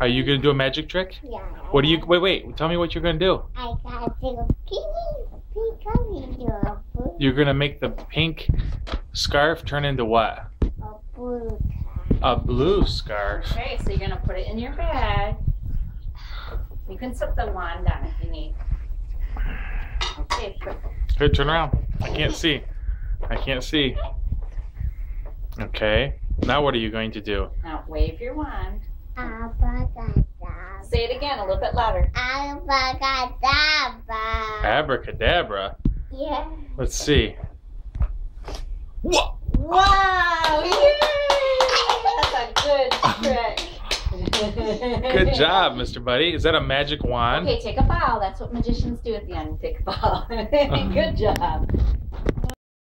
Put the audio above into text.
Are you gonna do a magic trick? Yeah. What do you? Wait, wait. Tell me what you're gonna do. I got to pink, pink color to a blue, You're gonna make the pink scarf turn into what? a blue A blue scarf. Okay, so you're gonna put it in your bag. You can set the wand down if you need. Okay, put Here, turn around. I can't see. I can't see. Okay. Now what are you going to do? now wave your wand. Abracadabra. Say it again a little bit louder. Abracadabra. Abracadabra. Yeah. Let's see. What? Wow! Yay! That's a good trick. Good job, Mr. Buddy. Is that a magic wand? Okay, take a bow. That's what magicians do at the end. Take a bow. good job.